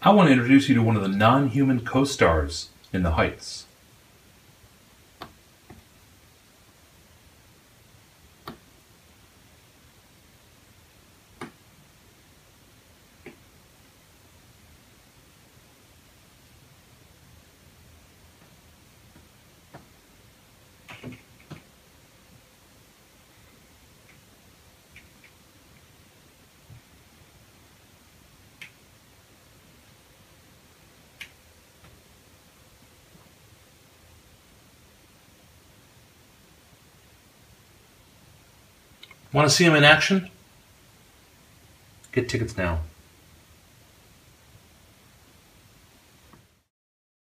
I want to introduce you to one of the non-human co-stars in The Heights. Want to see him in action? Get tickets now.